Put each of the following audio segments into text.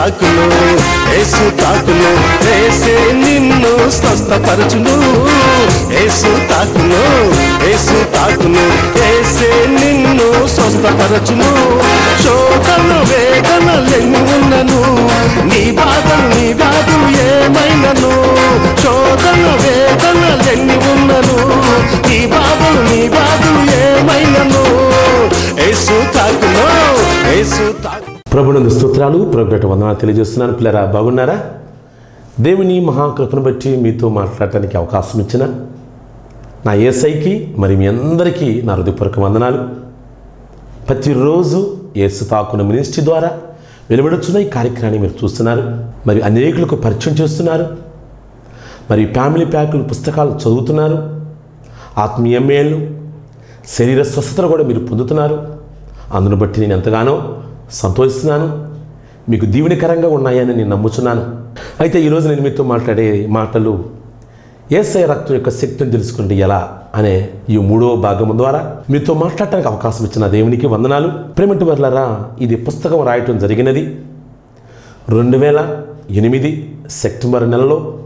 తాకును ఏసు తాకును వేసే నిన్ను స్వస్థపరచును. ఏసు తాకును ఏసు తాకును వేసే నిన్ను స్వస్థపరచును. శోధన వేదనలెన్ని ఉన్నను? నీ బాధలు నీ వ్యాధులు ఏమైనను? శోధన వేదనలెన్ని ఉన్నను? నీ బాధలు నీ వ్యాధులు ఏమైనను? ఏసు తాకును ఏసు తాకు ప్రభునందు స్తోత్రాలు ప్రభుత్వ వందనాలు తెలియజేస్తున్నాను. పిల్లరా బాగున్నారా? దేవుని మహాకృపను బట్టి మీతో మాట్లాడటానికి అవకాశం ఇచ్చిన నా ఏసైకి మరి మీ అందరికీ నా హృదయపూర్వక వందనాలు. ప్రతిరోజు ఏసు తాకున మినిస్ట్రీ ద్వారా వెలువడుచున్న ఈ కార్యక్రమాన్ని మీరు చూస్తున్నారు మరి అనేకులకు పరిచయం చేస్తున్నారు మరి ఫ్యామిలీ ప్యాకులు పుస్తకాలు చదువుతున్నారు ఆత్మీయ మేలు శరీర స్వస్థతను కూడా మీరు పొందుతున్నారు. అందును బట్టి నేను ఎంతగానో సంతోషిస్తున్నాను. మీకు దీవునికరంగా ఉన్నాయని నేను నమ్ముచున్నాను. అయితే ఈరోజు నేను మీతో మాట్లాడే మాటలు ఏసఐ రక్తం యొక్క శక్తిని తెలుసుకుంటే ఎలా అనే ఈ మూడో భాగం ద్వారా మీతో మాట్లాడటానికి అవకాశం ఇచ్చిన దేవునికి వందనాలు. ప్రేమటి వర్లరా ఇది పుస్తకం రాయటం జరిగినది. రెండు వేల ఎనిమిది సెప్టెంబర్ నెలలో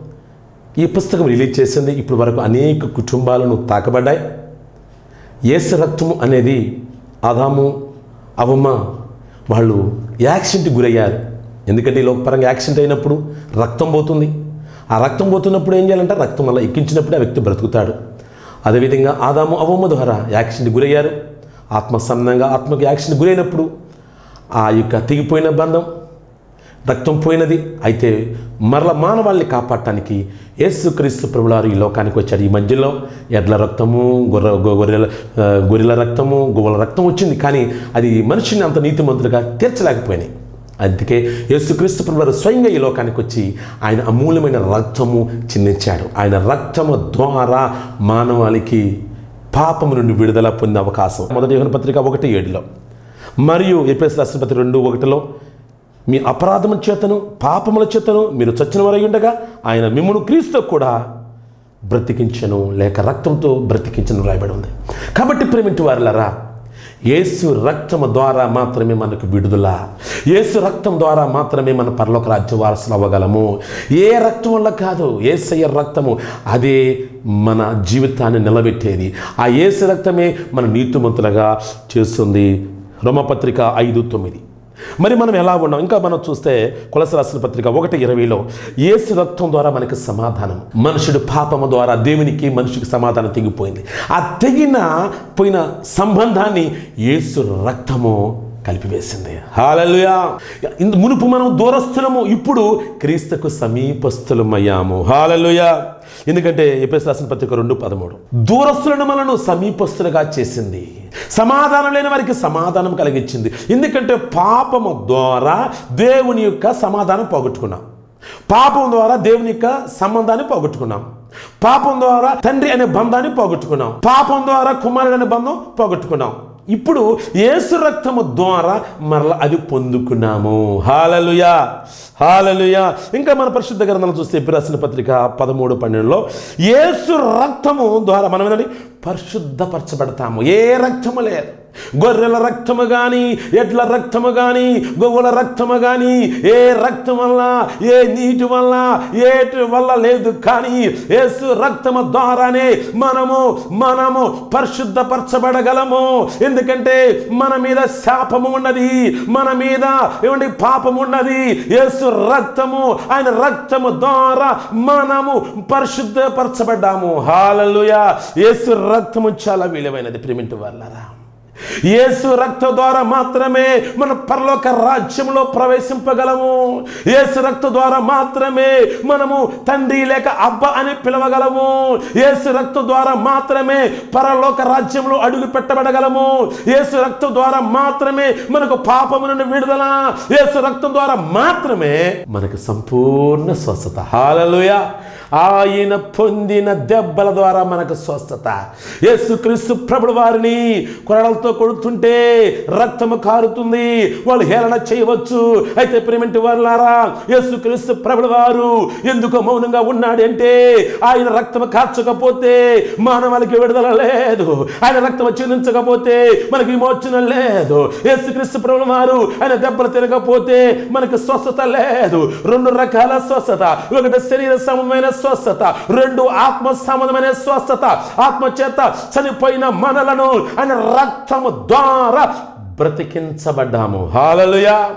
ఈ పుస్తకం రిలీజ్ చేసింది. ఇప్పటి వరకు అనేక కుటుంబాలను తాకబడ్డాయి. ఏసు రక్తము అనేది ఆదాము అవమ్మ వాళ్ళు యాక్సిడెంట్కి గురయ్యారు. ఎందుకంటే ఈ లోకపరంగా యాక్సిడెంట్ అయినప్పుడు రక్తం పోతుంది. ఆ రక్తం పోతున్నప్పుడు ఏం చేయాలంటే రక్తం అలా ఎక్కించినప్పుడు ఆ వ్యక్తి బ్రతుకుతాడు. అదేవిధంగా ఆదాము అవమధుహర ద్వారా గురయ్యారు. ఆత్మ సంబంధంగా ఆత్మకు యాక్సిడెంట్ గురైనప్పుడు ఆ యొక్క తెగిపోయిన బంధం రక్తం పోయినది. అయితే మరల మానవాళ్ళని కాపాడటానికి యేసుక్రీస్తు ప్రభులారు ఈ లోకానికి వచ్చాడు ఈ మధ్యలో ఎడ్ల రక్తము గొర్ర గొర్రెల గొర్రెల రక్తము గోవల రక్తం వచ్చింది. కానీ అది మనిషిని అంత నీతిమంతులుగా తీర్చలేకపోయినాయి. అందుకే యేసుక్రీస్తు ప్రభువారు స్వయంగా ఈ లోకానికి వచ్చి ఆయన అమూల్యమైన రక్తము చిందించాడు. ఆయన రక్తము ద్వారా మానవాళికి పాపము నుండి విడుదల పొందే అవకాశం. మొదటి యోహన పత్రిక ఒకటి ఏడులో మరియు ఎపిఎస్ రాష్ట్రపతి రెండు ఒకటిలో మీ అపరాధముల చేతను పాపముల చేతను మీరు చచ్చిన ఉండగా ఆయన మిమ్మల్ని క్రీస్తు కూడా బ్రతికించను లేక రక్తంతో బ్రతికించను రాయబడి ఉంది. కాబట్టి ప్రేమింటి వారులరా యేసు రక్తము ద్వారా మాత్రమే మనకు విడుదల. యేసు రక్తం ద్వారా మాత్రమే మన పరలోక రాజ్య వారసులు అవ్వగలము. ఏ రక్తం వల్ల కాదు ఏసయ్య రక్తము అదే మన జీవితాన్ని నిలబెట్టేది. ఆ ఏసు రక్తమే మన నీతిమంతులుగా చేస్తుంది. రోమపత్రిక ఐదు తొమ్మిది. మరి మనం ఎలా ఉన్నాం? ఇంకా మనం చూస్తే కులస రాసిన పత్రిక ఒకటి ఇరవైలో ఏసు రక్తం ద్వారా మనకి సమాధానం మనుషుడు పాపము ద్వారా దేవునికి మనిషికి సమాధానం తెగిపోయింది. ఆ తెగిన పోయిన సంబంధాన్ని యేసు రక్తము కలిపివేసింది. హాలలుయా! ఇందు మునుపు మనం దూరస్థులము ఇప్పుడు క్రీస్తుకు సమీపస్థులమయ్యాము. హాలలుయా! ఎందుకంటే ఎపిఎస్ రాసిన పత్రిక రెండు పదమూడు దూరస్తులను మనను సమీపస్తులుగా చేసింది. సమాధానం లేని వారికి సమాధానం కలిగించింది. ఎందుకంటే పాపము ద్వారా దేవుని యొక్క సమాధానం పోగొట్టుకున్నాం. పాపం ద్వారా దేవుని యొక్క సంబంధాన్ని పోగొట్టుకున్నాం. పాపం ద్వారా తండ్రి అనే బంధాన్ని పోగొట్టుకున్నాం. పాపం ద్వారా కుమారుడు అనే బంధం పోగొట్టుకున్నాం. ఇప్పుడు ఏసు రక్తము ద్వారా మరలా అది పొందుకున్నాము. హాలలుయా! హాలలుయా! ఇంకా మన పరిశుద్ధ గ్రంథాలు చూస్తే ఎప్పుడు రాసిన పత్రిక పదమూడు పన్నెండులో యేసు రక్తము ద్వారా మనం ఏంటంటే పరిశుద్ధపరచబడతాము. ఏ రక్తము లేదు. గొర్రెల రక్తము కానీ ఎడ్ల రక్తము కానీ గొవ్వల రక్తము కానీ ఏ రక్తం వల్ల ఏ నీటి వల్ల ఏటి వల్ల లేదు కానీ యేసు రక్తము ద్వారానే మనము మనము పరిశుద్ధపరచబడగలము. ఎందుకంటే మన మీద శాపము ఉన్నది మన మీద ఏమండి పాపము ఉన్నది. యేసు రక్తము ఆయన రక్తము ద్వారా మనము పరిశుద్ధపరచబడ్డాము. హాలలుయా. యేసు రక్తము చాలా విలువైనది ప్రేమింటి వాళ్ళరా యేసు రక్త ద్వారా మాత్రమే మన పరలోక రాజ్యంలో ప్రవేశింపగలము. యేసు రక్త ద్వారా మాత్రమే మనము తండ్రి లేక అబ్బ అని పిలవగలము. యేసు రక్త ద్వారా మాత్రమే పరలోక రాజ్యంలో అడుగు పెట్టబడగలము. యేసు రక్తం ద్వారా మాత్రమే మనకు పాపము నుండి విడుదల. యేసు రక్తం ద్వారా మాత్రమే మనకు సంపూర్ణ స్వస్థత. హాలలుయా. ఆయన పొందిన దెబ్బల ద్వారా మనకు స్వస్థత. యేసుక్రీస్తు ప్రభుడు వారిని కొరడలతో కొడుతుంటే రక్తము కారుతుంది. వాళ్ళు హేళన చేయవచ్చు. అయితే ప్రేమంటి వారులారా యేసుక్రీస్తు ప్రభుడు వారు ఎందుకు మౌనంగా ఉన్నాడంటే ఆయన రక్తము కార్చకపోతే మానవాళికి విడుదల లేదు. ఆయన రక్తము చిందించకపోతే మనకి విమోచన లేదు. యేసుక్రీస్తు ప్రభుడు వారు ఆయన దెబ్బలు తినకపోతే మనకు స్వస్థత లేదు. రెండు రకాల స్వస్థత. ఒకటి శరీర సమమైన స్వస్థత రెండు ఆత్మ సంబంధమైన స్వస్థత. ఆత్మ చేత చనిపోయిన మనలను ఆయన రక్తము ద్వారా బ్రతికించబడ్డాము. హాలలుయా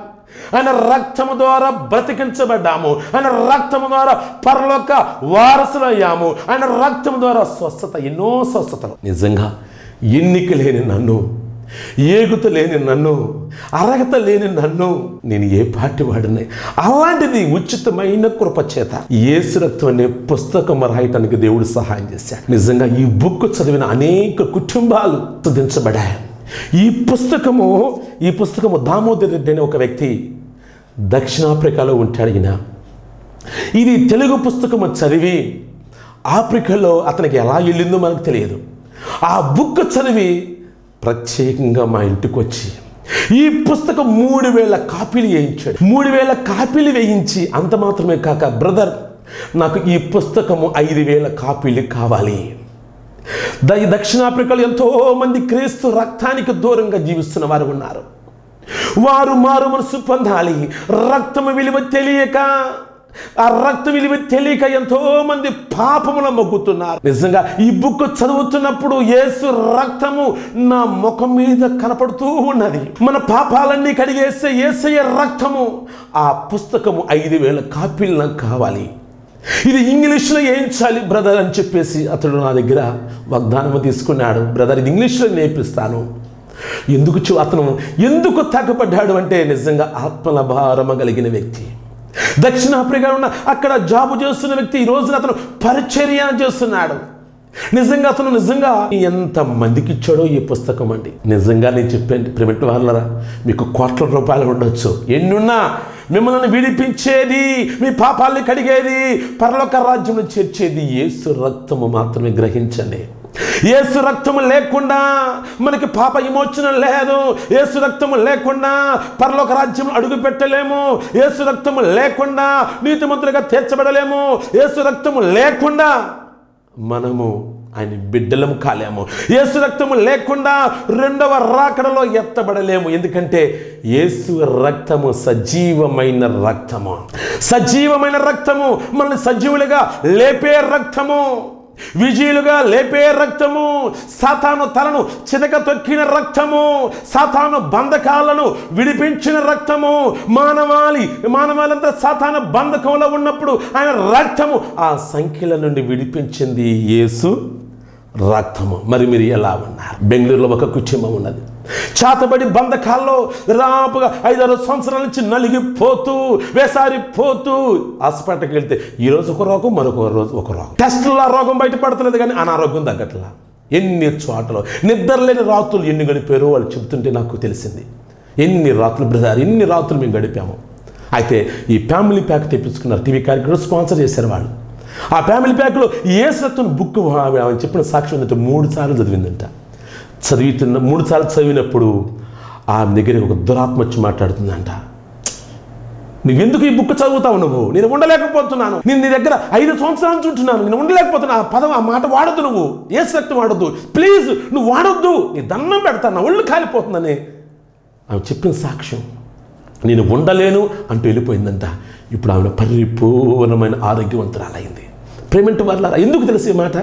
ఆయన రక్తము ద్వారా బ్రతికించబడ్డాము. ఆయన రక్తము ద్వారా పరలోక వారసులయ్యాము. ఆయన రక్తము ద్వారా స్వస్థత ఎన్నో స్వస్థతలు. నిజంగా ఎన్నిక లేని నన్ను ఏగుత లేని నన్ను అర్హత లేని నన్ను నేను ఏ పార్టీ వాడిని? అలాంటిది ఉచితమైన కృప చేత అనే పుస్తకం రాయటానికి దేవుడు సహాయం చేశాడు. నిజంగా ఈ బుక్ చదివిన అనేక కుటుంబాలు తుదించబడాయి. ఈ పుస్తకము ఈ పుస్తకము దామోదర్ రెడ్డి అనే ఒక వ్యక్తి దక్షిణాఫ్రికాలో ఉంటాడు ఈయన. ఇది తెలుగు పుస్తకము చదివి ఆఫ్రికాలో అతనికి ఎలా వెళ్ళిందో మనకు తెలియదు. ఆ బుక్ చదివి ప్రత్యేకంగా మా ఇంటికి వచ్చి ఈ పుస్తకం మూడు వేల కాపీలు వేయించాడు. మూడు వేల కాపీలు వేయించి అంత మాత్రమే కాక బ్రదర్ నాకు ఈ పుస్తకము ఐదు వేల కాపీలు కావాలి. ద- దక్షిణాఫ్రికాలో ఎంతోమంది క్రీస్తు రక్తానికి దూరంగా జీవిస్తున్న వారు ఉన్నారు. వారు మారు మనసు పొందాలి. రక్తము విలువ తెలియక ఆ రక్త విలువ తెలియక ఎంతో మంది పాపముల మొగ్గుతున్నారు. నిజంగా ఈ బుక్ చదువుతున్నప్పుడు యేసు రక్తము నా ముఖం మీద కనపడుతూ ఉన్నది. మన పాపాలన్నీ కడిగేసే ఏసయ్య రక్తము ఆ పుస్తకము ఐదు వేల కాపీలు నాకు కావాలి. ఇది ఇంగ్లీష్లో వేయించాలి బ్రదర్ అని చెప్పేసి అతడు నా దగ్గర వాగ్దానం తీసుకున్నాడు. బ్రదర్ ఇది ఇంగ్లీష్లో నేర్పిస్తాను. ఎందుకు అతను ఎందుకు తగ్గపడ్డాడు అంటే నిజంగా ఆత్మల భారమ కలిగిన వ్యక్తి. దక్షిణాఫ్రికా ఉన్న అక్కడ జాబు చేస్తున్న వ్యక్తి ఈ రోజున అతను పరిచర్య చేస్తున్నాడు. నిజంగా అతను నిజంగా ఎంత మందికి ఇచ్చాడో ఈ పుస్తకం అండి. నిజంగా నేను చెప్పాను ప్రిమిట్ వాళ్ళరా మీకు కోట్ల రూపాయలు ఉండొచ్చు. ఎన్నున్నా మిమ్మల్ని విడిపించేది మీ పాపాల్ని కడిగేది పరలోక రాజ్యంలో చేర్చేది ఏసు రక్తము మాత్రమే గ్రహించండి. యేసు రక్తము లేకుండా మనకి పాప విమోచన లేదు. ఏసు రక్తము లేకుండా పరలోక రాజ్యం అడుగు పెట్టలేము యేసు రక్తము లేకుండా నీతిమంతులుగా తీర్చబడలేము. యేసు రక్తము లేకుండా మనము ఆయన బిడ్డలము కాలేము. యేసు రక్తము లేకుండా రెండవ రాకడలో ఎత్తబడలేము. ఎందుకంటే యేసు రక్తము సజీవమైన రక్తము. సజీవమైన రక్తము మనల్ని సజీవులుగా లేపే రక్తము. విజయులుగా లేపే రక్తము. సాతాను తలను చితక తొక్కిన రక్తము. సాతాను బంధకాలను విడిపించిన రక్తము. మానవాళి మానవాళంతా సాతాను బంధకంలో ఉన్నప్పుడు ఆయన రక్తము ఆ సంఖ్యల నుండి విడిపించింది యేసు. రక్తము. మరి మీరు ఎలా ఉన్నారు? బెంగళూరులో ఒక కుటుంబం ఉన్నది. చాతబడి బంధకాల్లో రాపుగా ఐదారు సంవత్సరాల నుంచి నలిగిపోతూ వేసారిపోతూ హాస్పిటల్కి వెళ్తే ఈ రోజు ఒక రోగం మరొక రోజు ఒక రోగం. టెస్టుల్లో ఆ రోగం బయటపడతలేదు కానీ అనారోగ్యం తగ్గట్లా. ఎన్ని చోట్ల నిద్రలేని రాత్రులు ఎన్ని గడిపారో వాళ్ళు చెబుతుంటే నాకు తెలిసింది. ఎన్ని రాత్రులు బ్రదర్ ఎన్ని రాత్రులు మేము గడిపాము. అయితే ఈ ఫ్యామిలీ ప్యాక్ తెప్పించుకున్నారు. టీవీ కార్యక్రమం స్పాన్సర్ చేశారు వాళ్ళు. ఆ ఫ్యామిలీ ప్యాక్లో ఏ సత్వం బుక్ ఆమె చెప్పిన సాక్షి ఉందంటే మూడు సార్లు చదివిందంట. చదివితున్న మూడు సార్లు చదివినప్పుడు ఆమె దగ్గర ఒక దురాత్మ వచ్చి మాట్లాడుతుందంట. నువ్వెందుకు ఈ బుక్ చదువుతావు నువ్వు? నేను ఉండలేకపోతున్నాను. నేను నీ దగ్గర ఐదు సంవత్సరాల నుంచి ఉంటున్నాను. నేను ఉండలేకపోతున్నా. ఆ పదం ఆ మాట వాడద్దు నువ్వు. ఏ శక్తి వాడద్దు. ప్లీజ్ నువ్వు వాడొద్దు. నీ దండం పెడతా. నా ఒళ్ళు కాలిపోతుందని ఆమె చెప్పిన సాక్ష్యం. నేను ఉండలేను అంటూ వెళ్ళిపోయిందంట. ఇప్పుడు ఆమె పరిపూర్ణమైన ఆరోగ్యవంతురాలైంది. ప్రేమింటు వాళ్ళారా ఎందుకు తెలుసు ఈ మాట?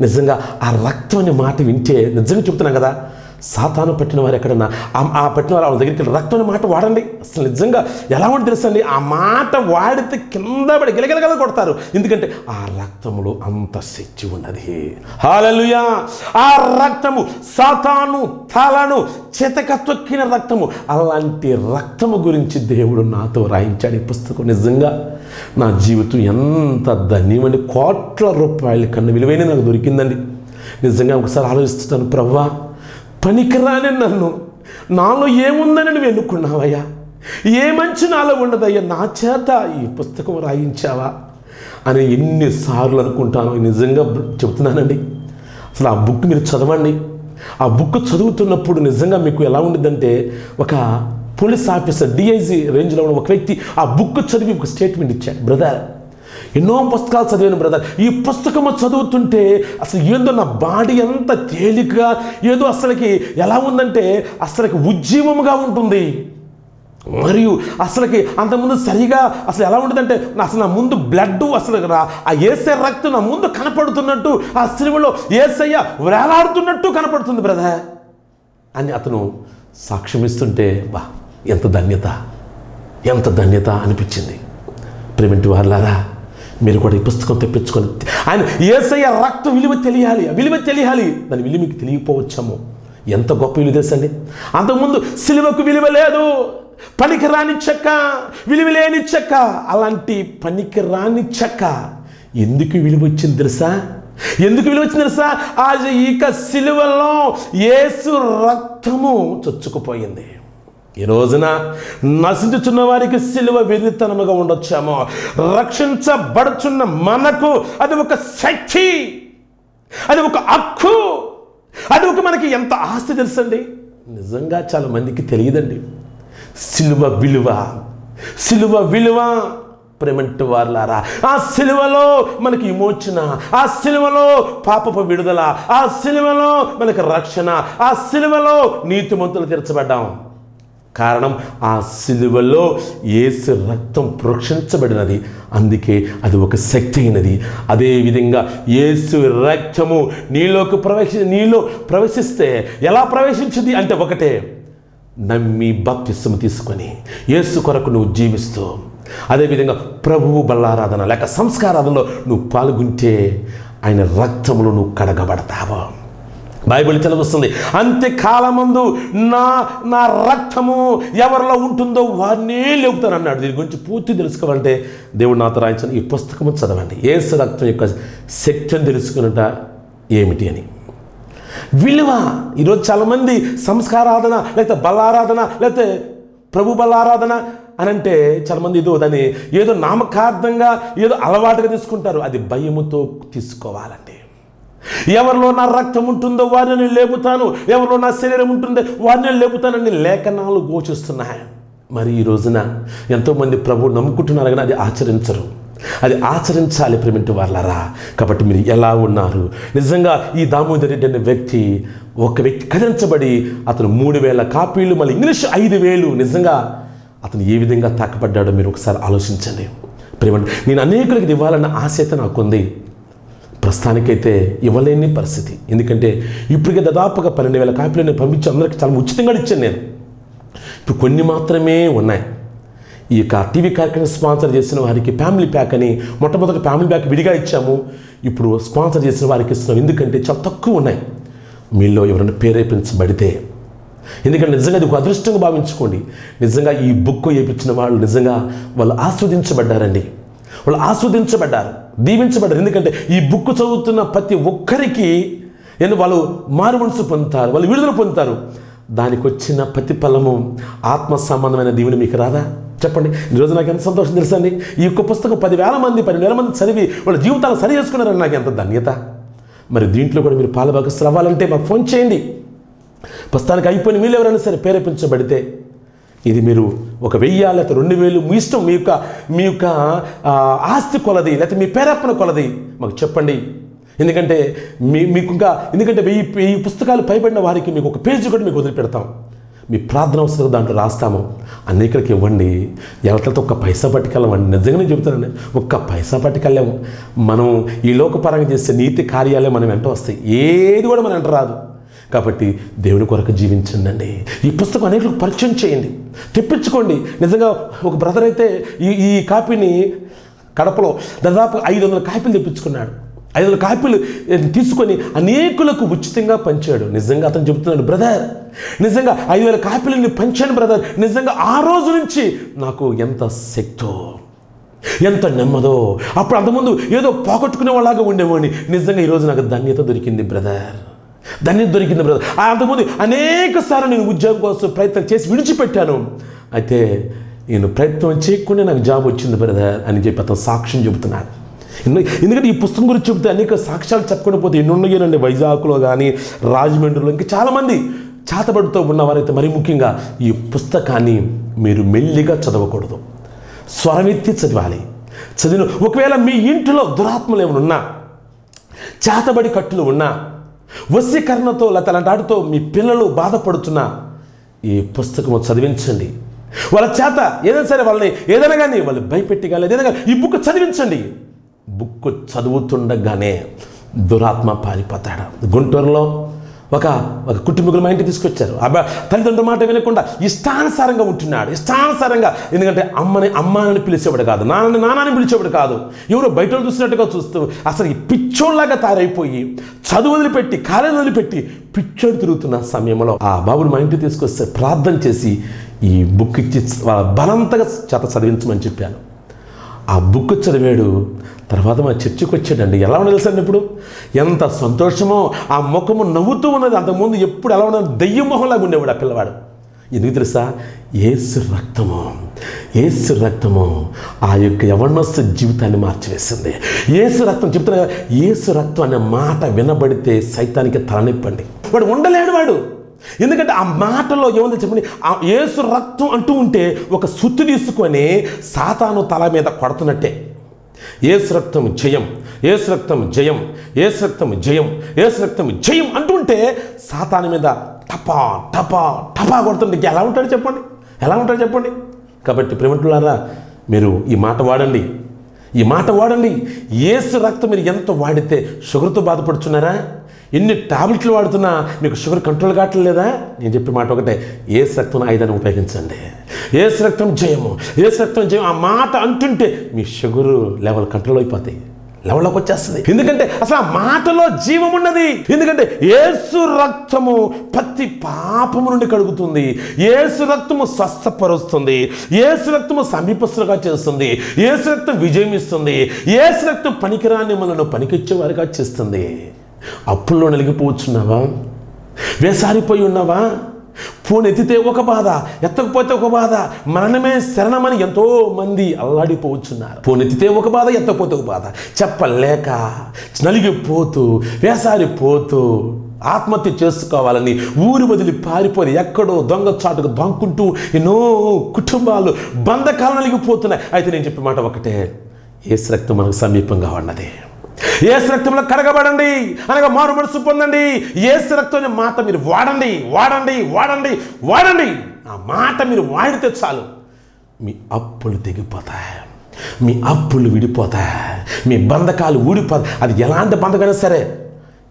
నిజంగా ఆ రక్తం అనే మాట వింటే నిజంగా చెప్తున్నాం కదా సాతాను పట్టిన వారు ఎక్కడన్నా ఆ- ఆ పట్టిన వారు వాళ్ళ దగ్గరికి వెళ్ళి రక్తం అనే మాట వాడండి. అసలు నిజంగా ఎలా ఉంటుంది తెలుసండి? ఆ మాట వాడితే కింద పడి గిలగిలగల కొడతారు. ఎందుకంటే ఆ రక్తములో అంత శక్తి ఉన్నది. హాలలుయా ఆ రక్తము సాతాను తలను చితక తొక్కిన రక్తము. అలాంటి రక్తము గురించి దేవుడు నాతో రాయించాడు ఈ పుస్తకం నిజంగా. నా జీవితం ఎంత ధన్యమండి. కోట్ల రూపాయల కన్నా విలువైన నాకు దొరికిందండి. నిజంగా ఒకసారి ఆలోచిస్తున్నాను ప్రవ్వా పనికిరాని నన్ను. నాలో ఏముందని నువ్వు ఎన్నుకున్నావయ్యా? ఏ మంచి నాలో ఉండదయ్యా? నా చేత ఈ పుస్తకం రాయించావా? అని ఎన్నిసార్లు అనుకుంటాను. నిజంగా చెబుతున్నానండి అసలు ఆ బుక్ మీరు చదవండి. ఆ బుక్ చదువుతున్నప్పుడు నిజంగా మీకు ఎలా ఉండిద్దంటే ఒక పోలీస్ ఆఫీసర్ డిఐజీ రేంజ్లో ఉన్న ఒక వ్యక్తి ఆ బుక్ చదివి ఒక స్టేట్మెంట్ ఇచ్చాడు. బ్రదర్ ఎన్నో పుస్తకాలు చదివాను బ్రదర్ ఈ పుస్తకము చదువుతుంటే అసలు ఏందో నా బాడీ ఎంత తేలికగా ఏదో అసలుకి ఎలా ఉందంటే అసలుకి ఉజ్జీవముగా ఉంటుంది. మరియు అసలుకి అంతకుముందు సరిగా అసలు ఎలా ఉంటుందంటే నా- అసలు నా ముందు బ్లడ్ అసలు రా- ఆ ఏసే రక్తం నా ముందు కనపడుతున్నట్టు ఆ సినిమాలో ఏసయ్య వేలాడుతున్నట్టు కనపడుతుంది బ్రదర్ అని అతను సాక్ష్యం ఇస్తుంటే బా ఎంత ధన్యత ఎంత ధన్యత అనిపించింది. ప్రేమింటి వాళ్ళారా మీరు కూడా ఈ పుస్తకం తెప్పించుకొని ఆయన ఏసయ్య రక్తం విలువ తెలియాలి విలువ తెలియాలి. దాని విలువ మీకు తెలియకపోవచ్చాము ఎంత గొప్ప విలువ తెలుసండి అంతకుముందు సిలువకు విలువ లేదు పనికిరాని చెక్క విలువ లేని చెక్క అలాంటి పనికిరాని చెక్క ఎందుకు విలువ వచ్చింది తెలుసా? ఎందుకు విలువ వచ్చింది తెలుసా? ఆ ఇక సిలువలో ఏసు రక్తము చొచ్చుకుపోయింది. ఈ రోజున నశించుచున్న వారికి సిలువ వెర్రితనముగా ఉండొచ్చామో. రక్షించబడుచున్న మనకు అది ఒక శక్తి. అది ఒక హక్కు. అది ఒక మనకి ఎంత ఆస్తి తెలుసండి? నిజంగా చాలా మందికి తెలియదండి. సిలువ విలువ. సిలువ విలువ ప్రేమంటి వార్లారా ఆ సిలువలో మనకి విమోచన ఆ సిలువలో పాపపు విడుదల ఆ సిలువలో మనకి రక్షణ ఆ సిలువలో నీతిమంతులు తీర్చబడ్డాం. కారణం ఆ సిలువలో ఏసు రక్తం ప్రోక్షించబడినది. అందుకే అది ఒక శక్తి అయినది. అదేవిధంగా ఏసు రక్తము నీలోకి ప్రవేశ నీలో ప్రవేశిస్తే ఎలా ప్రవేశించింది అంటే ఒకటే నమ్మి బాప్తిస్ము తీసుకొని ఏసు కొరకు నువ్వు జీవిస్తూ అదేవిధంగా ప్రభువు బల్లారాధన లేక సంస్కారాధనలో నువ్వు పాల్గొంటే ఆయన రక్తములు నువ్వు కడగబడతావా. బైబిల్ చదివిస్తుంది అంత్యకాలమందు నా నా రక్తము ఎవరిలో ఉంటుందో వారినే లేపుతాను అన్నాడు దీని గురించి పూర్తి తెలుసుకోవాలంటే దేవుడు నాతో రాయించిన ఈ పుస్తకము చదవండి. ఏసు రక్తం యొక్క శక్తిని తెలుసుకున్నట ఏమిటి అని. విలువ ఈరోజు చాలామంది సంస్కారాధన లేకపోతే బలారాధన లేకపోతే ప్రభు బలారాధన అని అంటే చాలామంది ఏదో దాన్ని ఏదో నామకార్థంగా ఏదో అలవాటుగా తీసుకుంటారు. అది భయముతో తీసుకోవాలండి. ఎవరిలో నా రక్తం ఉంటుందో వారిని నేను లేపుతాను. ఎవరిలో నా శరీరం ఉంటుందో వారిని లేపుతానని లేఖనాలు ఘోషిస్తున్నాయి మరి ఈ రోజున ఎంతోమంది ప్రభు నమ్ముకుంటున్నారు కానీ అది ఆచరించరు. అది ఆచరించాలి ప్రేమింటి వాళ్ళరా కాబట్టి మీరు ఎలా ఉన్నారు? నిజంగా ఈ దామోదర్ రెడ్డి అనే వ్యక్తి ఒక వ్యక్తి కథించబడి అతను మూడు వేల కాపీలు మళ్ళీ ఇంగ్లీష్ ఐదు వేలు. నిజంగా అతను ఏ విధంగా తాకబడ్డాడో మీరు ఒకసారి ఆలోచించండి. ప్రేమ నేను అనేకులకి ఇవ్వాలన్న ఆశ అయితే నాకుంది ప్రస్తుతానికైతే ఇవ్వలేని పరిస్థితి. ఎందుకంటే ఇప్పటికే దాదాపుగా పన్నెండు వేల కాపీలు నేను పంపించి అందరికి చాలా ఉచితంగా ఇచ్చాను నేను. ఇప్పుడు కొన్ని మాత్రమే ఉన్నాయి. ఈ యొక్క టీవీ కార్యక్రమం స్పాన్సర్ చేసిన వారికి ఫ్యామిలీ ప్యాక్ అని మొట్టమొదటి ఫ్యామిలీ ప్యాక్ విడిగా ఇచ్చాము. ఇప్పుడు స్పాన్సర్ చేసిన వారికి ఇస్తున్నాం. ఎందుకంటే చాలా తక్కువ ఉన్నాయి. మీలో ఎవరైనా ప్రేరేపించబడితే. ఎందుకంటే నిజంగా ఇది ఒక అదృష్టంగా భావించుకోండి. నిజంగా ఈ బుక్ వేయించిన వాళ్ళు నిజంగా వాళ్ళు ఆస్వాదించబడ్డారండి. వాళ్ళు ఆస్వాదించబడ్డారు. దీవించబడ్డారు. ఎందుకంటే ఈ బుక్ చదువుతున్న ప్రతి ఒక్కరికి వాళ్ళు మారు మనసు పొందుతారు వాళ్ళు విడుదల పొందుతారు. దానికి వచ్చిన ప్రతిఫలము ఆత్మ సంబంధమైన దీవుని మీకు రాదా? చెప్పండి. ఈరోజు నాకు ఎంత సంతోషం తెలుసండి ఈ యొక్క పుస్తకం పదివేల మంది పన్నెండు వేల మంది చదివి వాళ్ళ జీవితాలు సరి చేసుకున్నారని నాకు ఎంత ధన్యత. మరి దీంట్లో కూడా మీరు పాలభాగస్తులు అవ్వాలంటే మాకు ఫోన్ చేయండి. ప్రస్తుతానికి అయిపోయిన మీరు ఎవరైనా సరే ప్రేరేపించబడితే ఇది మీరు ఒక వెయ్యి లేకపోతే రెండు వేలు మీ ఇష్టం మీ యొక్క మీ యొక్క ఆస్తి కొలది లేకపోతే మీ పేరప్పన కొలది. మాకు చెప్పండి. ఎందుకంటే మీ మీకు ఇంకా ఎందుకంటే వెయ్యి వెయ్యి పుస్తకాలు పైబడిన వారికి మీకు ఒక పేజీ కూడా మీకు వదిలిపెడతాం. మీ ప్రార్థన అవసరం దాంట్లో రాస్తాము. అనేకలకి ఇవ్వండి. ఎవరితో ఒక్క పైసా పట్టుకెళ్ళమండి నిజంగానే చెబుతానండి ఒక్క పైసా పట్టుకెళ్ళాము మనం ఈ లోకపరంగా చేసే నీతి కార్యాలే మనం వెంట వస్తాయి. ఏది కూడా మనం వెంట రాదు. కాబట్టి దేవుని కొరకు జీవించండి ఈ పుస్తకం అనేకులకు పరిచయం చేయండి. తెప్పించుకోండి. నిజంగా ఒక బ్రదర్ అయితే ఈ ఈ కాపీని కడపలో దాదాపు ఐదు వందల కాపీలు తెప్పించుకున్నాడు. ఐదు వందల కాపీలు తీసుకొని అనేకులకు ఉచితంగా పంచాడు. నిజంగా అతను చెబుతున్నాడు బ్రదర్ నిజంగా ఐదు వేల కాపీలని పంచాను బ్రదర్ నిజంగా ఆ రోజు నుంచి నాకు ఎంత శక్తో ఎంత నెమ్మదో అప్పుడు అంతకుముందు ఏదో పోగొట్టుకునే వాళ్ళగా ఉండేవాడిని. నిజంగా ఈరోజు నాకు ధన్యత దొరికింది బ్రదర్ ధన్యత దొరికింది బ్రదర్. అంతకుముందు అనేక సార్లు నేను ఉద్యోగం కోసం ప్రయత్నం చేసి విడిచిపెట్టాను. అయితే నేను ప్రయత్నం చేయకుండా నాకు జాబ్ వచ్చింది బ్రదర్ అని చెప్పి అతను సాక్ష్యం చెబుతున్నాడు. ఎందుకంటే ఈ పుస్తకం గురించి చెబితే అనేక సాక్ష్యాలు చెప్పకుండా పోతే ఎన్నున్నాయనండి వైజాగ్లో కానీ రాజమండ్రిలో ఇంకా చాలామంది చేతబడితో ఉన్నవారైతే మరి ముఖ్యంగా ఈ పుస్తకాన్ని మీరు మెల్లిగా చదవకూడదు. స్వరమెత్తి చదవాలి. చదివిన ఒకవేళ మీ ఇంటిలో దురాత్మలు ఏమైనా ఉన్నా చేతబడి కట్టులు ఉన్నా వశీకరణతో లేకపోతే మీ పిల్లలు బాధపడుతున్న ఈ పుస్తకము చదివించండి. వాళ్ళ చేత ఏదైనా సరే వాళ్ళని ఏదైనా కానీ వాళ్ళు భయపెట్టి కానీ ఏదైనా కానీ ఈ బుక్ చదివించండి. బుక్ చదువుతుండగానే దురాత్మ పారిపోతాడు. గుంటూరులో ఒక ఒక కుటుంబీకులు మా ఇంటికి తీసుకొచ్చారు. అబ్బా తల్లిదండ్రుల మాట వినకుండా ఇష్టానుసారంగా ఉంటున్నాడు. ఇష్టానుసారంగా. ఎందుకంటే అమ్మని అమ్మాని పిలిచేవాడు కాదు. నాన్నని నాన్నని పిలిచేవాడు కాదు. ఎవరో బయట చూసినట్టుగా చూస్తూ అసలు ఈ పిచ్చోళ్ళలాగా తయారైపోయి చదువు వదిలిపెట్టి కాలేజీ వదిలిపెట్టి పిచ్చోడు తిరుగుతున్న సమయంలో ఆ బాబుని మా ఇంటికి తీసుకొస్తే ప్రార్థన చేసి ఈ బుక్ ఇచ్చి వాళ్ళ బలంతగా చేత చదివించమని చెప్పాను. ఆ బుక్ చదివాడు. తర్వాత మా చర్చికి వచ్చాడండి. ఎలా ఉన్నది తెలుసండి ఇప్పుడు? ఎంత సంతోషమో ఆ ముఖము నవ్వుతూ ఉన్నది. అంతకుముందు ఎప్పుడు ఎలా ఉన్నది దెయ్యం మొహంలాగా ఉండేవాడు ఆ పిల్లవాడు. ఎందుకు తెలుసా? ఏసు రక్తము ఏసు రక్తము ఆ యొక్క యవనస్థ జీవితాన్ని మార్చివేసింది. ఏసు రక్తం చెప్తున్నా ఏసు రక్తం అనే మాట వినబడితే సైతానికి తలనిప్పండి. వాడు ఉండలేడు వాడు. ఎందుకంటే ఆ మాటలో ఏముందో చెప్పండి? ఆ ఏసు రక్తం అంటూ ఉంటే ఒక సుత్తు తీసుకొని సాతాను తల మీద కొడుతున్నట్టే. ఏసు రక్తం జయం ఏసు రక్తం జయం ఏసు రక్తం జయం ఏసు రక్తం జయం అంటుంటే సాతాను మీద టపా టపా టపా కొడుతుంటే ఎలా ఉంటాడు చెప్పండి? ఎలా ఉంటాడు చెప్పండి? కాబట్టి ప్రేమిటులారా మీరు ఈ మాట వాడండి. ఈ మాట వాడండి. ఏసు రక్తం మీరు ఎంత వాడితే షుగర్తో బాధపడుతున్నారా ఎన్ని టాబ్లెట్లు వాడుతున్నా మీకు షుగర్ కంట్రోల్ కావట్లేదా నేను చెప్పే మాట ఒకటే ఏ రక్తం ఐదని ఉపయోగించండి. ఏ రక్తం జయము ఏ రక్తం జయం ఆ మాట అంటుంటే మీ షుగర్ లెవెల్ కంట్రోల్ అయిపోతాయి లెవెల్లోకి వచ్చేస్తుంది. ఎందుకంటే అసలు ఆ మాటలో జీవం ఉన్నది. ఎందుకంటే ఏసు రక్తము ప్రతి పాపము నుండి కడుగుతుంది. ఏసు రక్తము స్వస్థపరుస్తుంది. ఏసు రక్తము సమీపస్తులుగా చేస్తుంది. ఏసు రక్తం విజయం ఇస్తుంది. ఏసు రక్తం పనికిరాని మనల్ని పనికిచ్చేవారిగా చేస్తుంది. అప్పుల్లో నలిగిపోవచ్చున్నావా? వేసారిపోయి ఉన్నావా? ఫోన్ ఎత్తితే ఒక బాధ ఎత్తకపోతే ఒక బాధ మరణమే శరణమని ఎంతో మంది అల్లాడిపోవచ్చున్నారు. ఫోన్ ఎత్తితే ఒక బాధ ఎత్తకపోతే ఒక బాధ. చెప్పలేక నలిగిపోతూ వేసారిపోతూ ఆత్మహత్య చేసుకోవాలని ఊరు వదిలి పారిపోయి ఎక్కడో దొంగచాటుకు దొంకుంటూ ఎన్నో కుటుంబాలు బంధకాలు నలిగిపోతున్నాయి. అయితే నేను చెప్పే మాట ఒకటే ఏ రక్తం మనకు సమీపంగా ఉన్నది. ఏసు రక్తంలో కడగబడండి. అనగా మారు మనసు పొందండి. ఏసు రక్తం మాట మీరు వాడండి వాడండి వాడండి వాడండి. ఆ మాట మీరు వాడితే చాలు. మీ అప్పులు తెగిపోతాయి. మీ అప్పులు విడిపోతాయి. మీ బంధకాలు ఊడిపోతాయి. అది ఎలాంటి బంధకైనా సరే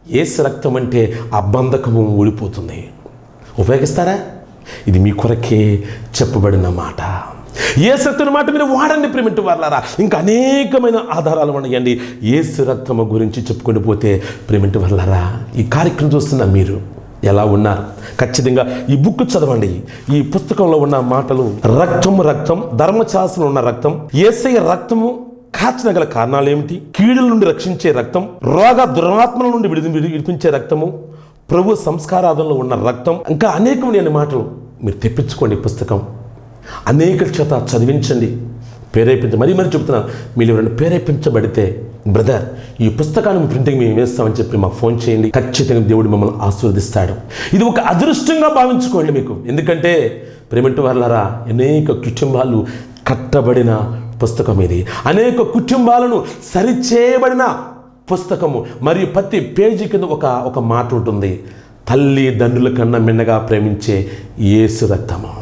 ఏసు రక్తం అంటే ఆ బంధకము ఊడిపోతుంది. ఉపయోగిస్తారా? ఇది మీ కొరకే చెప్పబడిన మాట. ఏసు రక్తం మాట మీరు వాడండి ప్రేమిటి వాళ్ళారా ఇంకా అనేకమైన ఆధారాలు ఉన్నాయండి. ఏసు రక్తము గురించి చెప్పుకొని పోతే ప్రేమిటి వాళ్ళారా ఈ కార్యక్రమం చూస్తున్న మీరు ఎలా ఉన్నారు? ఖచ్చితంగా ఈ బుక్ చదవండి. ఈ పుస్తకంలో ఉన్న మాటలు రక్తము రక్తం ధర్మశాస్త్రంలో ఉన్న రక్తం ఏసై రక్తము కాచిన గల కారణాలు ఏమిటి? కీడుల నుండి రక్షించే రక్తం రోగ దురాత్మల నుండి విడిది విడి- విడిపించే రక్తము ప్రభు సంస్కారాధనలో ఉన్న రక్తం ఇంకా అనేకమైన మాటలు మీరు తెప్పించుకోండి పుస్తకం. అనేక చేత చదివించండి. ప్రేరేపించ మరీ మరీ చెప్తున్నాను మీరు ఎవరైనా ప్రేరేపించబడితే బ్రదర్ ఈ పుస్తకాన్ని ప్రింటింగ్ మేము వేస్తామని చెప్పి మాకు ఫోన్ చేయండి. ఖచ్చితంగా దేవుడు మిమ్మల్ని ఆశీర్వదిస్తాడు. ఇది ఒక అదృష్టంగా భావించుకోండి మీకు. ఎందుకంటే ప్రేమంటి వాళ్ళారా అనేక కుటుంబాలు కట్టబడిన పుస్తకం ఇది. అనేక కుటుంబాలను సరిచేయబడిన పుస్తకము. మరియు ప్రతి పేజీ కింద ఒక ఒక మాట ఉంటుంది. తల్లి తండ్రుల కన్నా మిన్నగా ప్రేమించే ఏసు రక్తము.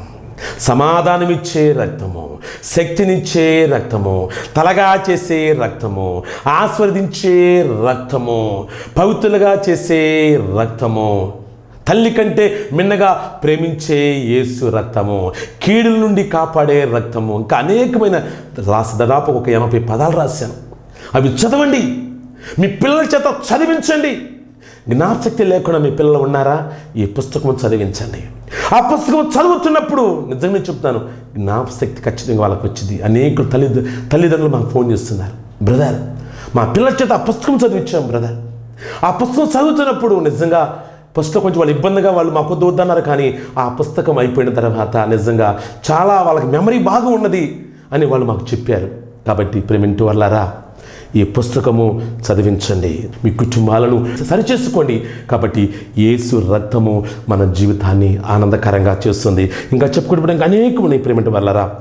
సమాధానమిచ్చే రక్తము శక్తినిచ్చే రక్తము తలగా చేసే రక్తము ఆస్వాదించే రక్తము పవిత్రులుగా చేసే రక్తము తల్లి కంటే మిన్నగా ప్రేమించే యేసు రక్తము కీడుల నుండి కాపాడే రక్తము. ఇంకా అనేకమైన రాసి దాదాపు ఒక ఎనభై పదాలు రాశాను. అవి చదవండి. మీ పిల్లల చేత చదివించండి. జ్ఞాపశక్తి లేకుండా మీ పిల్లలు ఉన్నారా? ఈ పుస్తకం చదివించండి. ఆ పుస్తకం చదువుతున్నప్పుడు నిజంగా చెప్తాను జ్ఞాపశక్తి ఖచ్చితంగా వాళ్ళకి వచ్చింది. అనేకులు తల్లి తల్లిదండ్రులు మాకు ఫోన్ చేస్తున్నారు. బ్రదర్ మా పిల్లల చేత ఆ పుస్తకం చదివించాం బ్రదర్. ఆ పుస్తకం చదువుతున్నప్పుడు నిజంగా పుస్తకం కొంచెం వాళ్ళు ఇబ్బందిగా వాళ్ళు మాకు వద్దు వద్దన్నారు కానీ ఆ పుస్తకం అయిపోయిన తర్వాత నిజంగా చాలా వాళ్ళకి మెమరీ బాగా ఉన్నది అని వాళ్ళు మాకు చెప్పారు. కాబట్టి ప్రేమింటి వాళ్ళారా ఈ పుస్తకము చదివించండి. మీ కుటుంబాలను సరిచేసుకోండి. కాబట్టి యేసు రక్తము మన జీవితాన్ని ఆనందకరంగా చేస్తుంది. ఇంకా చెప్పుకుంటే అనేక ఉన్నాయి ప్రేమంటే వల్లరా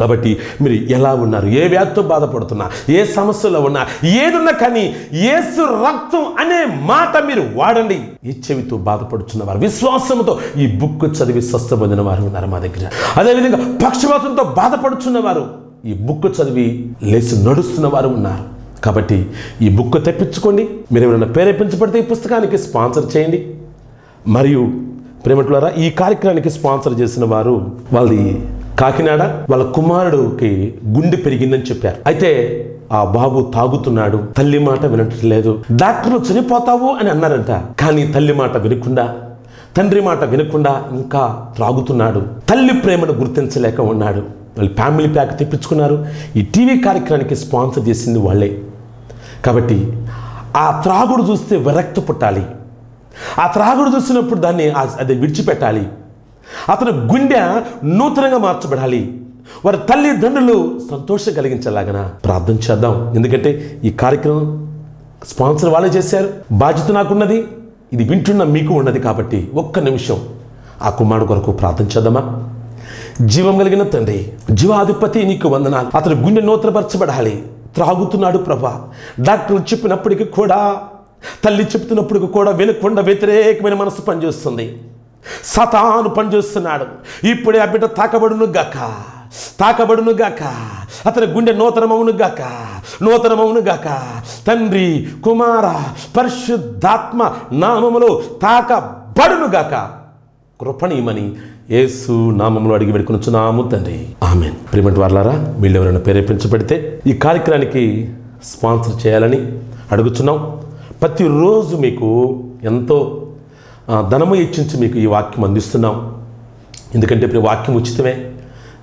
కాబట్టి మీరు ఎలా ఉన్నారు? ఏ వ్యాధితో బాధపడుతున్నా? ఏ సమస్యలో ఉన్నా? ఏదున్నా కానీ ఏసు రక్తం అనే మాట మీరు వాడండి. ఈ చెవితో బాధపడుతున్న వారు విశ్వాసంతో ఈ బుక్ చదివి స్వస్థ పొందిన వారు ఉన్నారు మా దగ్గర. అదేవిధంగా పక్షపాతంతో బాధపడుతున్న వారు ఈ బుక్ చదివి లేచి నడుస్తున్న వారు ఉన్నారు. కాబట్టి ఈ బుక్ తెప్పించుకోండి. మీరు ఎవరైనా ప్రేరేపించబడితే ఈ పుస్తకానికి స్పాన్సర్ చేయండి. మరియు ప్రేమట్లారా ఈ కార్యక్రమానికి స్పాన్సర్ చేసిన వారు వాళ్ళది కాకినాడ వాళ్ళ కుమారుడికి గుండె పెరిగిందని చెప్పారు. అయితే ఆ బాబు తాగుతున్నాడు తల్లి మాట వినట్లేదు. డాక్టర్లు చనిపోతావు అని అన్నారంట. కానీ తల్లి మాట వినకుండా తండ్రి మాట వినకుండా ఇంకా త్రాగుతున్నాడు. తల్లి ప్రేమను గుర్తించలేక ఉన్నాడు. వాళ్ళు ఫ్యామిలీ ప్యాక్ తెప్పించుకున్నారు. ఈ టీవీ కార్యక్రమానికి స్పాన్సర్ చేసింది వాళ్ళే. కాబట్టి ఆ త్రాగుడు చూస్తే విరక్తి పుట్టాలి. ఆ త్రాగుడు చూసినప్పుడు దాన్ని అది విడిచిపెట్టాలి. అతని గుండె నూతనంగా మార్చబడాలి. వారి తల్లిదండ్రులు సంతోషం కలిగించేలాగన ప్రార్థన చేద్దాం. ఎందుకంటే ఈ కార్యక్రమం స్పాన్సర్ వాళ్ళే చేశారు. బాధ్యత నాకున్నది. ఇది వింటున్న మీకు ఉన్నది కాబట్టి ఒక్క నిమిషం ఆ కుమారుడు కొరకు ప్రార్థన చేద్దామా? జీవం కలిగిన తండ్రి జీవాధిపతి నీకు వందనాలు. అతను గుండె నూతనపరచబడాలి. త్రాగుతున్నాడు ప్రభా. డాక్టర్లు చెప్పినప్పటికీ కూడా తల్లి చెప్తున్నప్పటికీ కూడా వినకుండా వ్యతిరేకమైన మనసు పనిచేస్తుంది. సతాను పనిచేస్తున్నాడు. ఇప్పుడే ఆ బిడ్డ తాకబడును గాక. తాకబడును గాక. అతని గుండె నూతనమవును గాక. నూతనమవును గాక. తండ్రి కుమార పరిశుద్ధాత్మ నామములో తాకబడును గాక. కృపణీయమని యేసు నామంలో అడిగి పెడుకునిచున్నాము తండ్రి. ఆమె ప్రిమెంట్ వార్లారా వీళ్ళు ఎవరైనా ప్రేరేపించబడితే ఈ కార్యక్రమానికి స్పాన్సర్ చేయాలని అడుగుతున్నాం ప్రతిరోజు మీకు ఎంతో ధనము ఇచ్చించి మీకు ఈ వాక్యం అందిస్తున్నాం. ఎందుకంటే ఇప్పుడు వాక్యం ఉచితమే.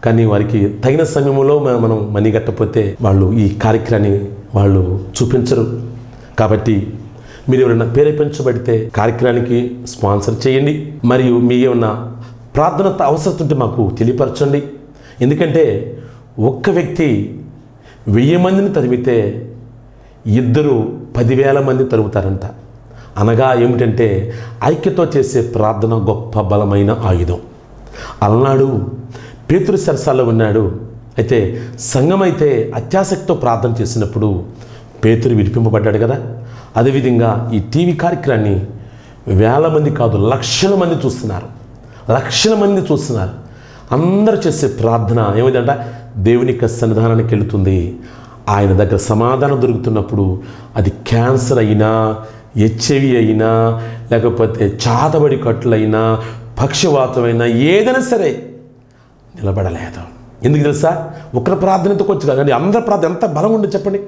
కానీ వారికి తగిన సమయంలో మనం మనీ కట్టకపోతే వాళ్ళు ఈ కార్యక్రమాన్ని వాళ్ళు చూపించరు. కాబట్టి మీరు ఎవరైనా ప్రేరేపించబడితే కార్యక్రమానికి స్పాన్సర్ చేయండి. మరియు మీ ఏమన్నా ప్రార్థన అవసరం ఉంటే మాకు తెలియపరచండి. ఎందుకంటే ఒక్క వ్యక్తి వెయ్యి మందిని తరిమితే ఇద్దరు పదివేల మంది తరుగుతారంట. అనగా ఏమిటంటే ఐక్యతో చేసే ప్రార్థన గొప్ప బలమైన ఆయుధం. అలనాడు పేతురు సరసాల్లో ఉన్నాడు. అయితే సంఘం అయితే అత్యాసక్తితో ప్రార్థన చేసినప్పుడు పేతురు విడిపింపబడ్డాడు కదా. అదేవిధంగా ఈ టీవీ కార్యక్రమాన్ని వేల మంది కాదు లక్షల మంది చూస్తున్నారు. లక్షల మంది చూస్తున్నారు. అందరూ చేసే ప్రార్థన ఏమైందంట? దేవుని యొక్క సన్నిధానానికి వెళుతుంది. ఆయన దగ్గర సమాధానం దొరుకుతున్నప్పుడు అది క్యాన్సర్ అయినా హెచ్ఐవి అయినా లేకపోతే చాతబడి కట్టులైనా పక్షవాతమైనా ఏదైనా సరే నిలబడలేదు. ఎందుకు తెలుసా? ఒకరి ప్రార్థనతో కొంచెం కాదు? కానీ అందరి ప్రార్థన ఎంత బలం ఉండి చెప్పండి.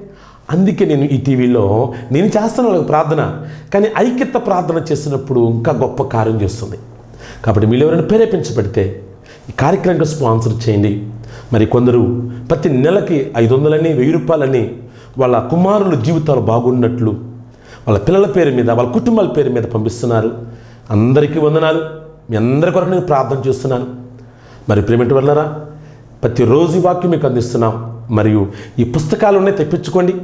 అందుకే నేను ఈ టీవీలో నేను చేస్తాను ప్రార్థన. కానీ ఐక్యత ప్రార్థన చేసినప్పుడు ఇంకా గొప్ప కార్యం చేస్తుంది. కాబట్టి మీరు ఎవరైనా ప్రేరేపించబడితే ఈ కార్యక్రమంగా స్పాన్సర్ చేయండి. మరి కొందరు ప్రతి నెలకి ఐదు వందలని వెయ్యి రూపాయలని వాళ్ళ కుమారుల జీవితాలు బాగున్నట్లు వాళ్ళ పిల్లల పేరు మీద వాళ్ళ కుటుంబాల పేరు మీద పంపిస్తున్నారు. అందరికీ వందనాలు. మీ అందరి కొరకు నేను ప్రార్థన చేస్తున్నాను. మరి ప్రేమిటి వల్లరా ప్రతిరోజు ఈ వాక్యం మీకు అందిస్తున్నాం. మరియు ఈ పుస్తకాలు ఉన్నాయి తెప్పించుకోండి.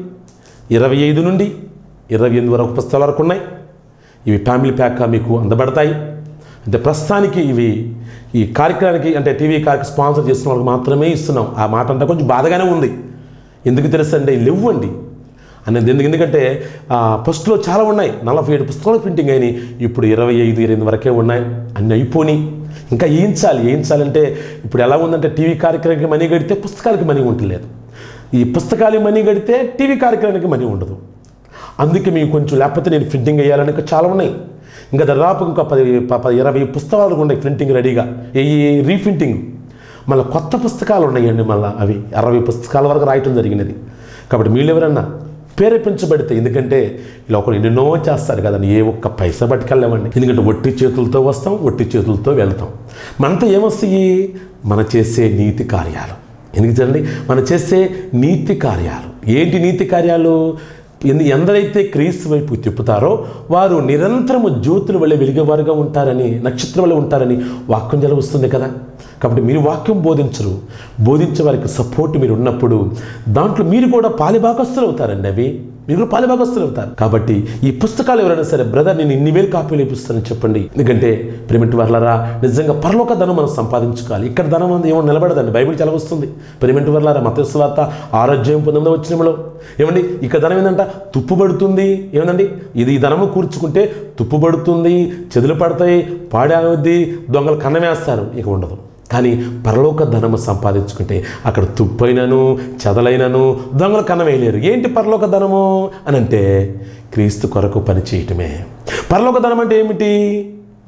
ఇరవై ఐదు నుండి ఇరవై ఎనిమిది వరకు పుస్తకాల వరకు ఉన్నాయి. ఇవి ఫ్యామిలీ ప్యాక్గా మీకు అందబడతాయి. అంటే ప్రస్తుతానికి ఇవి ఈ కార్యక్రమానికి అంటే టీవీ కార్యక్రమం స్పాన్సర్ చేస్తున్న వాళ్ళకి మాత్రమే ఇస్తున్నాం. ఆ మాట అంటే కొంచెం బాధగానే ఉంది. ఎందుకు తెలుసండి లేవండి. అనేది ఎందుకు ఎందుకంటే ఆ, ఫస్ట్లో చాలా ఉన్నాయి. నలభై ఏడు పుస్తకాలు ప్రింటింగ్ అయినాయి. ఇప్పుడు ఇరవై ఐదు ఇరవై వరకే ఉన్నాయి. అన్నీ అయిపోయి ఇంకా వేయించాలి వేయించాలంటే ఇప్పుడు ఎలా ఉందంటే టీవీ కార్యక్రమానికి మనీ కడితే పుస్తకాలకి మనీ ఉండలేదు ఈ పుస్తకాలకి మనీ కడితే టీవీ కార్యక్రమానికి మనీ ఉండదు. అందుకే మీకు కొంచెం లేకపోతే నేను ప్రింటింగ్ వేయాలని ఇంకా చాలా ఉన్నాయి. ఇంకా దాదాపు ఇంకా పది పది ఇరవై పుస్తకాలు ఉన్నాయి ప్రింటింగ్ రెడీగా ఈ రీప్రింటింగ్ మళ్ళీ కొత్త పుస్తకాలు ఉన్నాయండి మళ్ళీ అవి. అరవై పుస్తకాల వరకు రాయటం జరిగినది. కాబట్టి మీరు ఎవరన్నా ప్రేరేపించబడితే ఎందుకంటే ఇలా ఒకరు ఎన్నెన్నో చేస్తారు కదండి ఏ ఒక్క పైసా పట్టుకెళ్ళామండి ఎందుకంటే ఒట్టి చేతులతో వస్తాం ఒట్టి చేతులతో వెళ్తాం. మనతో ఏమొస్తాయి? మన చేసే నీతి కార్యాలు. ఎందుకు చూడండి మనం చేసే నీతి కార్యాలు. ఏంటి నీతి కార్యాలు? ఎందరైతే క్రీస్తు వైపు తిప్పుతారో వారు నిరంతరము జ్యోతుల వల్ల వెలిగేవారుగా ఉంటారని నక్షత్రం వల్ల ఉంటారని వాక్యం జలవస్తుంది కదా. కాబట్టి మీరు వాక్యం బోధించరు. బోధించే వారికి సపోర్ట్ మీరు ఉన్నప్పుడు దాంట్లో మీరు కూడా పాలిభాగస్తులు అవుతారండి అవి. మీరు కూడా పాలిభాగస్తులు అవుతారు. కాబట్టి ఈ పుస్తకాలు ఎవరైనా సరే బ్రదర్ నేను ఇన్ని వేలు కాపీలు ఇప్పిస్తానని చెప్పండి. ఎందుకంటే ప్రేమిటి వర్లరా నిజంగా పరలోక ధనం మనం సంపాదించుకోవాలి. ఇక్కడ ధనం అంది ఏమో నిలబడదండి. బైబిల్ చాలా వస్తుంది. ప్రేమిటి వర్లారా మతస్వార్త ఆరోగ్యం పొందడం వచ్చినలో ఏమండి? ఇక్కడ ధనం ఏంటంట తుప్పుబడుతుంది ఏమందండి? ఇది ధనము కూర్చుకుంటే తుప్పుబడుతుంది చెదులు పడతాయి పాడేది దొంగలు కన్నమేస్తారు ఇక ఉండదు. కానీ పరలోక ధనము సంపాదించుకుంటే అక్కడ తుప్పైనను చెదలైనను దొంగలు కన్నవేయలేరు ఏంటి పరలోక ధనము అని అంటే క్రీస్తు కొరకు పనిచేయటమే పరలోక ధనం అంటే ఏమిటి?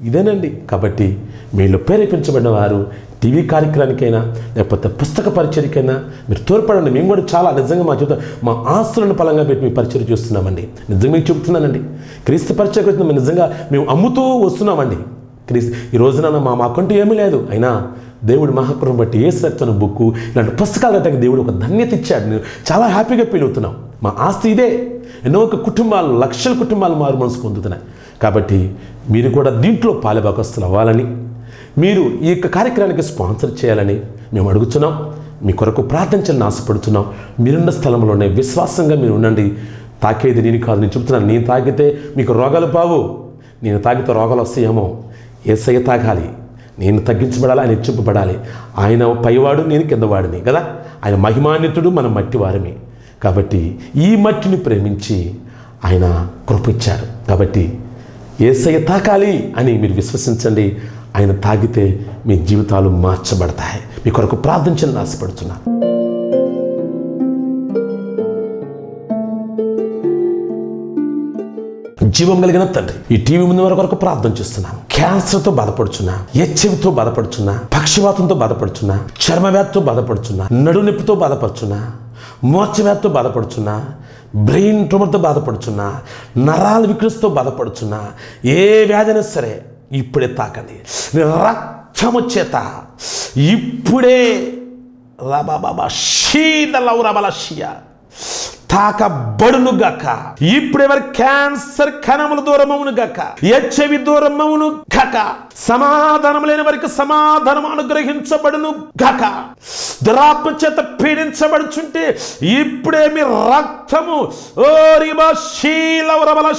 ఇదేనండి. కాబట్టి మీలో ప్రేరేపించబడిన వారు టీవీ కార్యక్రమానికైనా లేకపోతే పుస్తక పరిచయకైనా మీరు తోడ్పడండి. మేము కూడా చాలా నిజంగా మా జీవితం మా ఆస్తులను పలంగా పెట్టి మీ పరిచయం చూస్తున్నామండి. నిజంగా మీకు చెబుతున్నానండి. క్రీస్తు పరిచయం వచ్చిన నిజంగా మేము అమ్ముతూ వస్తున్నామండి. క్రీస్తు ఈ రోజున మా మాకంటూ ఏమీ లేదు. అయినా దేవుడి మహాకృపను బట్టి ఏ సత్వన బుక్కు ఇలాంటి పుస్తకాలు కట్టక దేవుడు ఒక ధన్యత ఇచ్చాడు. నేను చాలా హ్యాపీగా ఫీల్ అవుతున్నాం మా ఆస్తి ఇదే. ఎన్నో ఒక కుటుంబాలు లక్షల కుటుంబాలు మారు మనసు పొందుతున్నాయి. కాబట్టి మీరు కూడా దీంట్లో పాలుభాగస్తులు అవ్వాలని మీరు ఈ యొక్క కార్యక్రమానికి స్పాన్సర్ చేయాలని మేము అడుగుతున్నాం. మీ కొరకు ప్రార్థించాలని ఆశపడుతున్నాం. మీరున్న స్థలంలోనే విశ్వాసంగా మీరు ఉండండి. తాకేది నేను కాదు నేను చెప్తున్నాను. నేను తాకితే మీకు రోగాలు పావు. నేను తాగితే రోగాలు వస్తాయేమో. ఏసయ్య తాగాలి నేను తగ్గించబడాలి ఆయన హెచ్చింపబడాలి. ఆయన పైవాడు నేను కిందవాడిని కదా? ఆయన మహిమాన్వితుడు మన మట్టివారమే. కాబట్టి ఈ మట్టిని ప్రేమించి ఆయన కృపించారు కాబట్టి ఏసయ్య తాకాలి అని మీరు విశ్వసించండి. ఆయన తాగితే మీ జీవితాలు మార్చబడతాయి. మీ కొరకు ప్రార్థించని ఆశపడుతున్నాను. జీవం కలిగిన తండ్రి. ఈ టీవీ ముందు వరకు ప్రార్థన చేస్తున్నాను క్యాన్సర్తో బాధపడుచున్నా హెచ్ఐవితో బాధపడుచున్నా పక్షవాతంతో బాధపడుచున్నా చర్మవ్యాధితో బాధపడుచున్నా నడునొప్పితో బాధపడుచున్నా మోర్చవ్యాధితో బాధపడుచున్నా బ్రెయిన్ ట్యూమర్తో బాధపడుచున్నా నరాల వికృతితో బాధపడుచున్నా ఏ వ్యాధైనా సరే ఇప్పుడే తాకండి. రక్తము చేత ఇప్పుడే రబాబా షీదలౌరబల షియా. తాకబడును గక ఇప్పుడెవరి క్యాన్సర్ కణములు దూరమవును గక హెచ్ఐవి దూరమవును గక సమాధానం లేని వారికి సమాధానం అనుగ్రహించబడును గక దురాత్మ చేత పీడించబడుచుంటే ఇప్పుడే మీ రక్తము ఓ రిబా శీలవరబల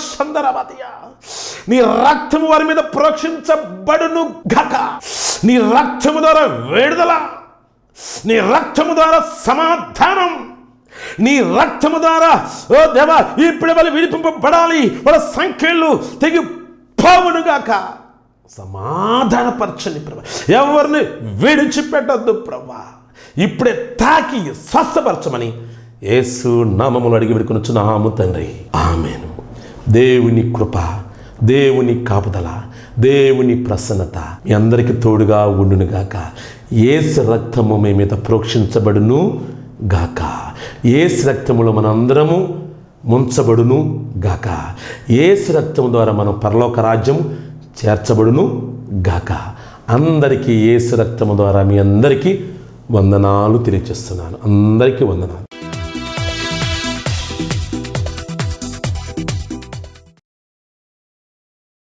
నీ రక్తము వారి మీద ప్రోక్షించబడును గక నీ రక్తము ద్వారా విడుదల నీ రక్తము ద్వారా సమాధానం. నీ రక్తము ద్వారా ఓ దేవా ఇప్పుడు వాళ్ళు విడిపింపబడాలి. వాళ్ళ సంఖ్యలు తెగి పోవునుగాక సమాధానపరచని ప్రభా. ఎవరిని విడిచిపెట్టద్దు ప్రభా. ఇప్పుడే తాకి స్వస్థపరచమని యేసు నామములు అడిగి పెడుకుని తండ్రి. ఆమెను. దేవుని కృప దేవుని కాపుదల దేవుని ప్రసన్నత మీ అందరికీ తోడుగా ఉండునుగాక ఏసు రక్తము మీ మీద ప్రోక్షించబడును గాక. ఏసు రక్తములో మనందరము ముంచబడును గాక. ఏసు రక్తము ద్వారా మనం పరలోక రాజ్యం చేర్చబడును గాక. అందరికీ ఏసు రక్తము ద్వారా మీ అందరికీ వందనాలు తెలియచేస్తున్నాను. అందరికీ వందనాలు.